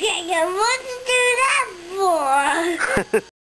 Okay, I what did do that for?